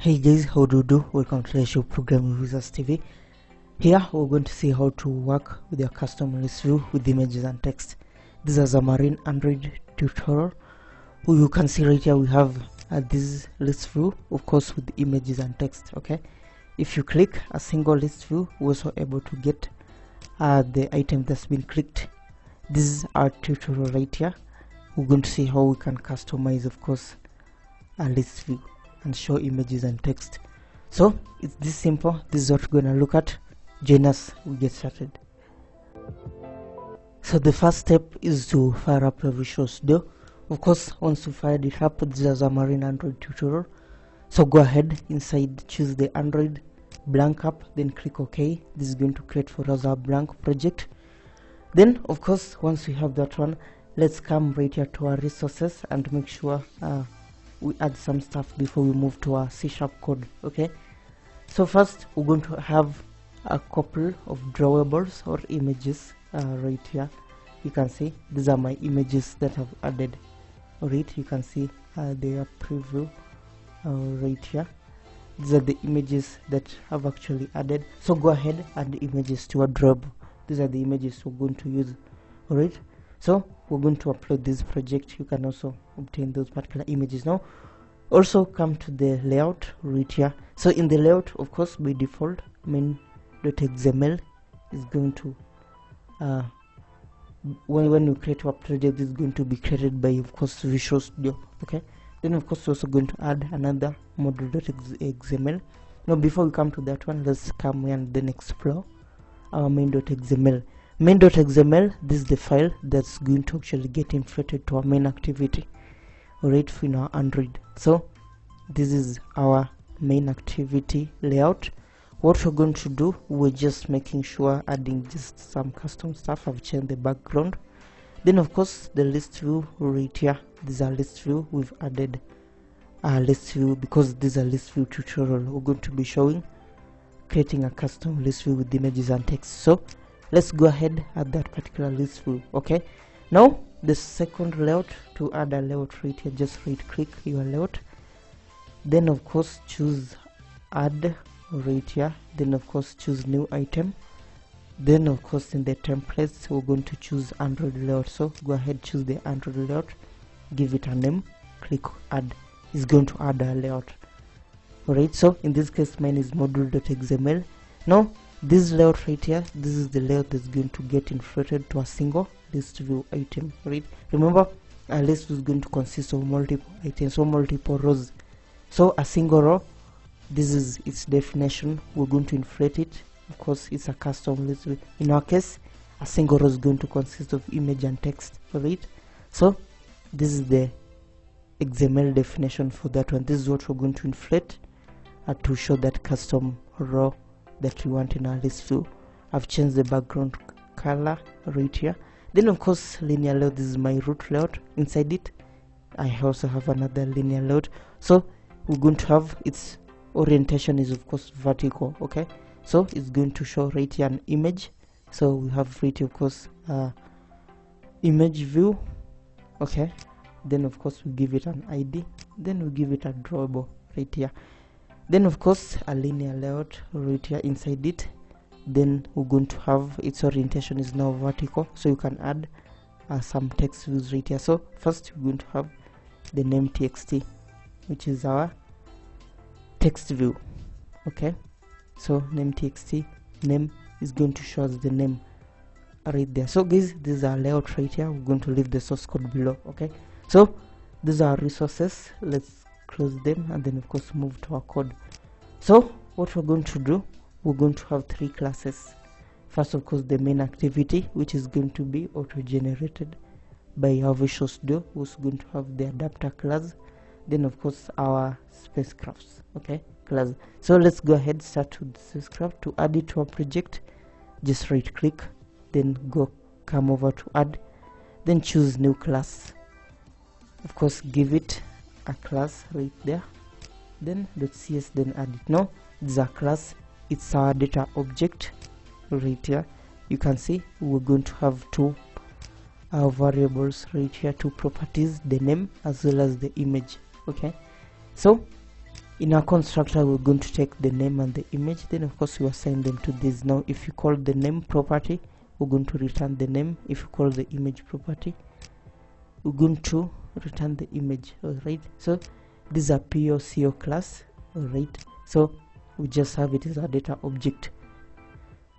Hey guys, how do you do? Welcome to the show Programming Wizards TV. Here we're going to see how to work with your custom list view with images and text. This is Xamarin Android tutorial. You can see right here we have uh, this list view, of course with images and text. Okay, if you click a single list view, we're also able to get uh, the item that's been clicked. This is our tutorial right here. We're going to see how we can customize, of course, a list view and show images and text. So it's this simple. This is what we're gonna look at. Join us. We get started. So the first step is to fire up your visual studio. Of course once you fired it up this is Xamarin android tutorial. So go ahead. Inside choose the android blank app then click ok. This is going to create for us a blank project. Then of course once we have that one let's come right here to our resources and make sure uh, we add some stuff before we move to our C sharp code okay? So first we're going to have a couple of drawables or images uh, right here. You can see these are my images that I've added right? You can see uh, their preview uh, right here. These are the images that I've actually added. So go ahead add images to a drawable these are the images we're going to use alright so we're going to upload this project. You can also obtain those particular images now. Also come to the layout right here. So in the layout of course by default main.xml is going to uh, when, when you create a project is going to be created by of course visual studio okay? Then of course we're also going to add another module.xml now before we come to that one let's come and then explore our main.xml main.xml this is the file that's going to actually get inflated to our main activity right in our android. So this is our main activity layout. What we're going to do we're just making sure adding just some custom stuff. I've changed the background. Then of course the list view right here. These are list view. We've added a list view because this is a list view tutorial we're going to be showing creating a custom list view with images and text. So let's go ahead at that particular list view okay? Now the second layout to add a layout right here just right click your layout. Then of course choose add right here. Then of course choose new item. Then of course in the templates we're going to choose android layout. So go ahead choose the android layout. Give it a name. Click add. It's going to add a layout. Alright so in this case mine is module.xml now this layout right here. This is the layout that's going to get inflated to a single list view item. Right remember a list is going to consist of multiple items or multiple rows. So a single row this is its definition. We're going to inflate it. Of course it's a custom list in our case a single row is going to consist of image and text right so this is the xml definition for that one. This is what we're going to inflate uh, to show that custom row that we want in our list. View i've changed the background color right here. Then of course linear layout this is my root layout inside it i also have another linear layout so we're going to have its orientation is of course vertical okay? So it's going to show right here an image. So we have right here of course uh, image view okay? Then of course we give it an id then we give it a drawable right here then of course a linear layout right here inside it. Then we're going to have its orientation is now vertical so you can add uh, some text views right here. So first we're going to have the name txt which is our text view okay? So name txt name is going to show us the name right there. So guys this is our layout right here. We're going to leave the source code below okay? So these are resources. Let's close them and then of course move to our code so what we're going to do we're going to have three classes. First of course the main activity which is going to be auto generated by our visual studio who's going to have the adapter class. Then of course our spacecrafts okay class. So let's go ahead start with spacecraft. To add it to our project just right click then go come over to add then choose new class. Of course give it a class right there then .cs then add it. Now is a class it's our data object right here. You can see we're going to have two uh, variables right here two properties the name as well as the image okay? So in our constructor we're going to take the name and the image. Then of course we assign them to this. Now if you call the name property we're going to return the name. If you call the image property we're going to return the image all right so these are POCO class right so we just have it as a data object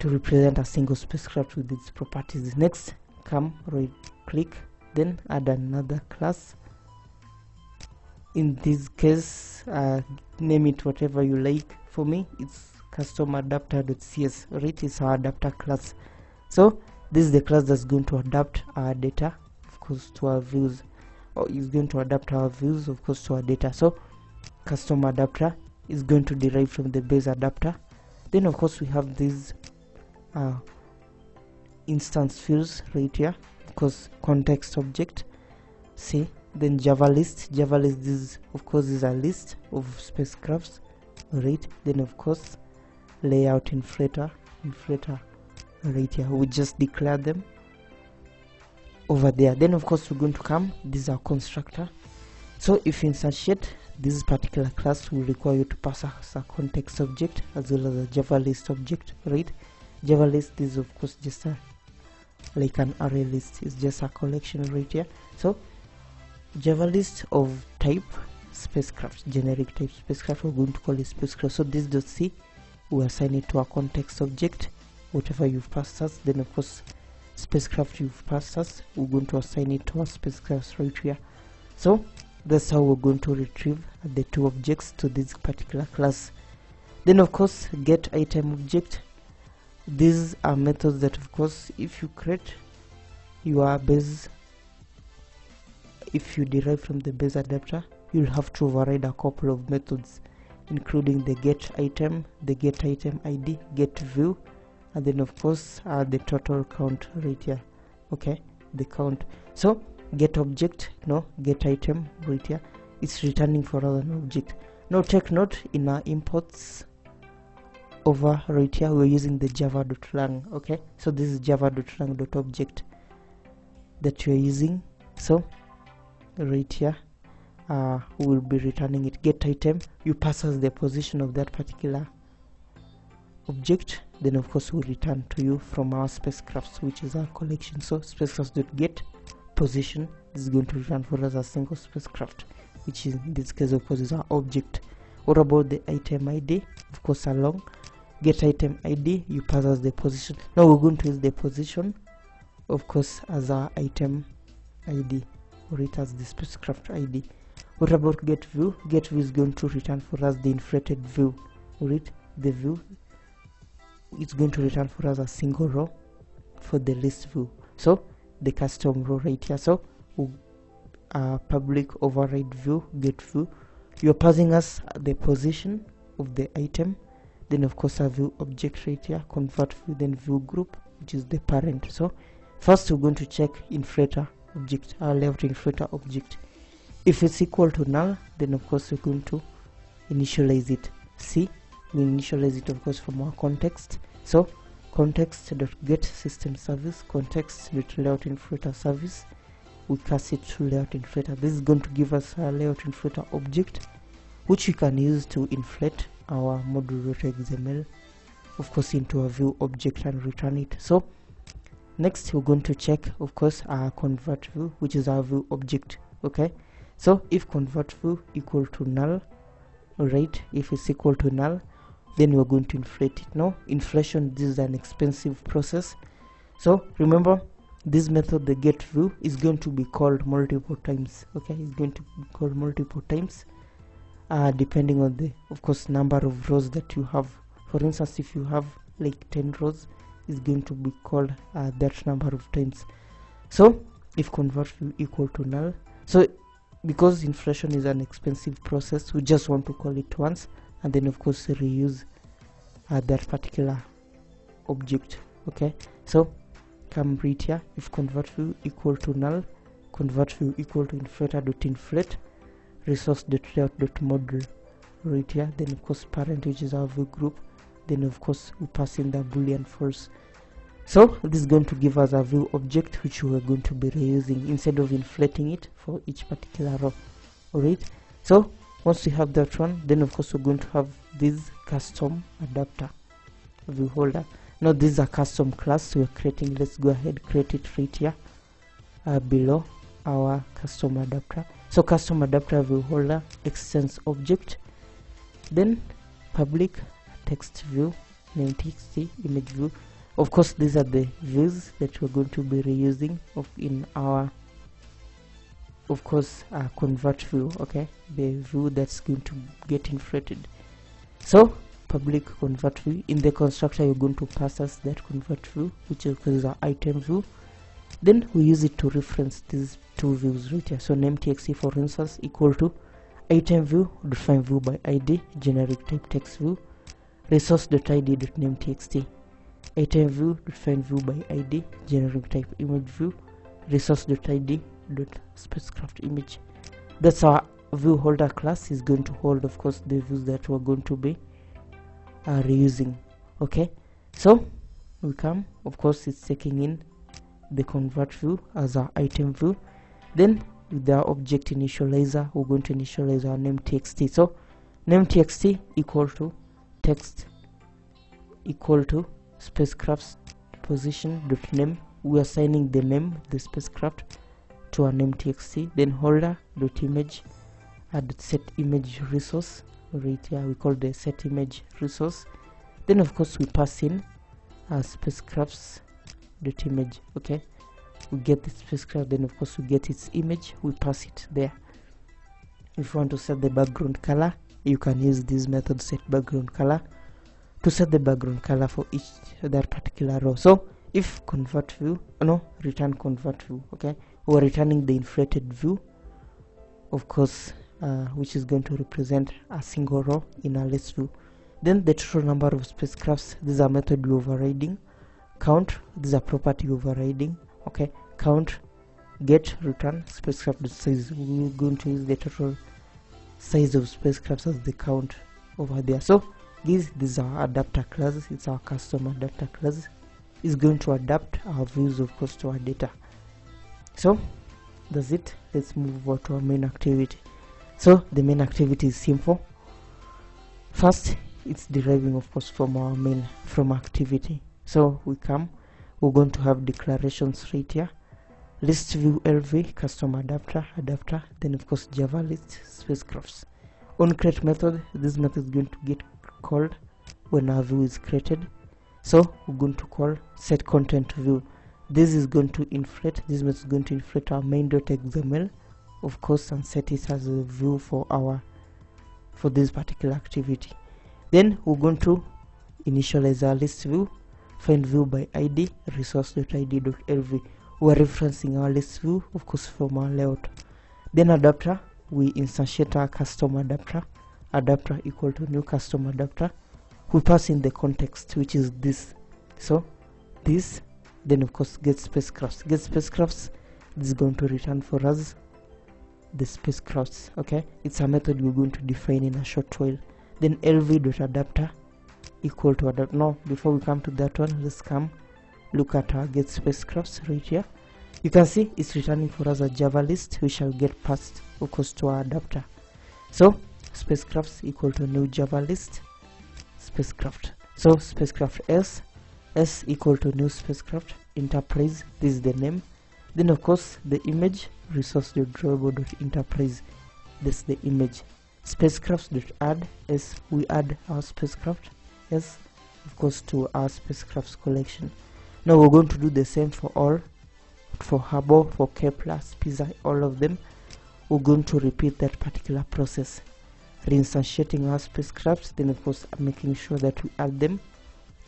to represent a single spacecraft with its properties. Next come right click then add another class. In this case uh, name it whatever you like. For me it's custom adapter.cs right it's our adapter class. So this is the class that's going to adapt our data of course to our views is going to adapt our views of course to our data. So custom adapter is going to derive from the base adapter. Then of course we have these uh, instance fields right here. Because context object see? Then java list. Java list is of course is a list of spacecrafts right? Then of course layout inflator inflator right here. We just declare them over there. Then of course we're going to come. This is our constructor. So if you instantiate this particular class will require you to pass as a context object as well as a java list object right? Java list is of course just a like an array list. It's just a collection right here. So java list of type spacecraft generic type spacecraft we're going to call it spacecraft. So this dot c we assign it to a context object. Whatever you've passed us then of course spacecraft you've passed us we're going to assign it to a spacecraft right here. So that's how we're going to retrieve the two objects to this particular class. Then of course get item object. These are methods that of course if you create your base. If you derive from the base adapter you'll have to override a couple of methods including the get item the get item id get view and then of course uh, the total count right here okay? The count. So get object no? Get item right here it's returning for an object. Now take note in our imports over right here we're using the java.lang okay? So this is java.lang.object that you're using. So right here uh, we'll be returning it. Get item. You pass us the position of that particular object then of course we'll return to you from our spacecrafts which is our collection. So spacecrafts.get position. Is going to return for us a single spacecraft which is in this case of course is our object. What about the item id of course along. Get item id you pass us the position. Now we're going to use the position of course as our item id or it as the spacecraft id what about get view? Get view is going to return for us the inflated view or it the view it's going to return for us a single row for the list view. So the custom row right here. So uh, public override view get view. You're passing us the position of the item. Then of course a view object right here convert view then view group which is the parent. So first we're going to check inflator object our left inflator object. If it's equal to null then of course we're going to initialize it. See we initialize it of course from our context so context dot get system service inflator service. We cast it to layout inflator this is going to give us a layout inflator object which we can use to inflate our module.xml of course into a view object and return it. So next we're going to check of course our convert view which is our view object okay? So if convert view equal to null right if it's equal to null then we're going to inflate it now inflation this is an expensive process. So remember this method the get view is going to be called multiple times okay? It's going to be called multiple times uh, depending on the of course number of rows that you have. For instance if you have like 10 rows is going to be called uh, that number of times. So if convert view equal to null so because inflation is an expensive process we just want to call it once and then of course reuse uh, that particular object okay? So come right here if convert view equal to null convert view equal to inflator dot inflate resource dot layout dot model right here. Then of course parent which is our view group. Then of course we pass in the boolean false. So this is going to give us a view object which we are going to be reusing instead of inflating it for each particular row alright? So once we have that one then of course we're going to have this custom adapter view holder. Now this is a custom class we're creating let's go ahead create it right here uh, below our custom adapter. So custom adapter view holder extends object then public text view name txt image view. Of course these are the views that we're going to be reusing of in our of course uh, convert view okay? The view that's going to get inflated. So public convert view in the constructor you're going to pass us that convert view which is our item view. Then we use it to reference these two views right here. So name txt for instance equal to item view define view by id generic type text view resource.id name txt item view define view by id generic type image view resource.id spacecraft image. That's our view holder class is going to hold of course the views that we're going to be uh, reusing okay? So we come of course it's taking in the convert view as our item view. Then with our object initializer we're going to initialize our name txt. So name txt equal to text equal to spacecraft's position dot name. We are assigning the name the spacecraft to our name txt then holder dot image add set image resource right here we call the set image resource. Then of course we pass in our spacecraft's dot image okay? We get the spacecraft then of course we get its image we pass it there. If you want to set the background color you can use this method set background color to set the background color for each that particular row. So if convert view no return convert view okay we're returning the inflated view of course uh, which is going to represent a single row in a list view. Then the total number of spacecrafts this is a method overriding. Count this is a property overriding. Okay count get return spacecraft size. We're going to use the total size of spacecrafts as the count over there. So this, this is our adapter class it's our custom adapter class is going to adapt our views of course to our data so that's it let's move over to our main activity. So the main activity is simple. First it's deriving of course from our main from activity. So we come we're going to have declarations right here. List view lv custom adapter adapter then of course java list spacecrafts. On create method this method is going to get called when our view is created. So we're going to call set content view this is going to inflate this is going to inflate our main.xml of course and set it as a view for our for this particular activity. Then we're going to initialize our list view find view by id resource.id.lv we're referencing our list view of course from our layout. Then adapter we instantiate our custom adapter. Adapter equal to new custom adapter. We pass in the context which is this. So this then of course get spacecrafts get spacecrafts is going to return for us the spacecrafts okay? It's a method we're going to define in a short while. Then lv.adapter equal to adapt now before we come to that one let's come look at our get spacecrafts right here. You can see it's returning for us a java list. We shall get passed of course to our adapter. So spacecrafts equal to new java list. Spacecraft so spacecraft s s equal to new spacecraft enterprise this is the name. Then of course the image resource.drawable.enterprise this the image. Spacecrafts.add as we add our spacecraft yes of course to our spacecrafts collection. Now we're going to do the same for all for Hubble, for Kepler, PISA, all of them. We're going to repeat that particular process reinstantiating our spacecrafts then of course making sure that we add them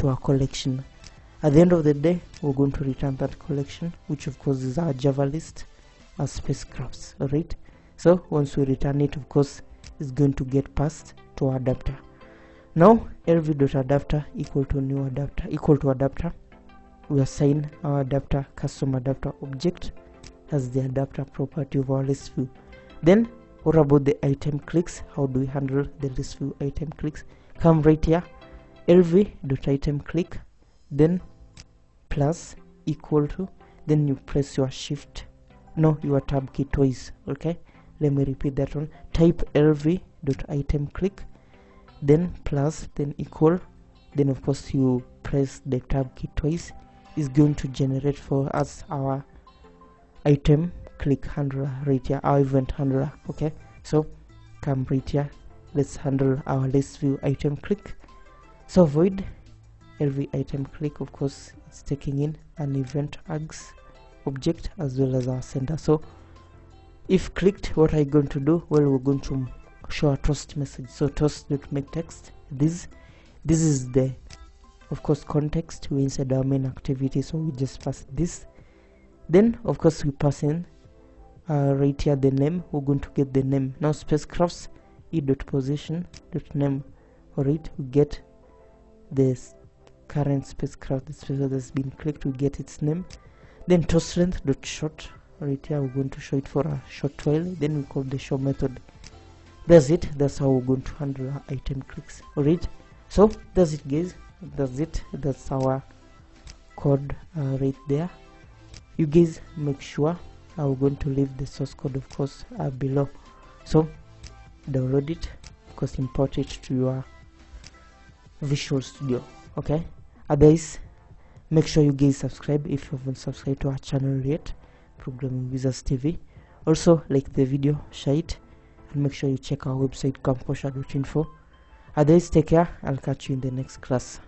to our collection. At the end of the day we're going to return that collection which of course is our java list as spacecrafts alright so once we return it of course it's going to get passed to our adapter. Now lv.adapter equal to new adapter equal to adapter. We assign our adapter custom adapter object as the adapter property of our list view. Then what about the item clicks? How do we handle the list view item clicks? Come right here lv.item click then plus equal to then you press your shift no your tab key twice okay? Let me repeat that one. Type lv dot item click then plus then equal then of course you press the tab key twice. Is going to generate for us our item. Click handler right here our event handler okay? So come right here. Let's handle our list view item click so void every item click of course it's taking in an event args object as well as our sender. So if clicked what are you going to do? Well we're going to show a toast message. So toast dot make text this this is the of course context. We inside our main activity so we just pass this. Then of course we pass in uh, right here the name. We're going to get the name. Now spacecrafts e dot position dot name. For it we get this current spacecraft the spacecraft that's been clicked we get its name. Then toast length dot short right here we're going to show it for a short while. Then we call the show method. That's it. That's how we're going to handle our item clicks. Alright so that's it guys. That's it. That's our code uh, right there. You guys make sure i'm going to leave the source code of course uh, below. So download it. Of course import it to your visual studio okay? Otherwise make sure you guys subscribe if you haven't subscribed to our channel yet programming wizards tv also like the video share it and make sure you check our website camposha.info otherwise take care i'll catch you in the next class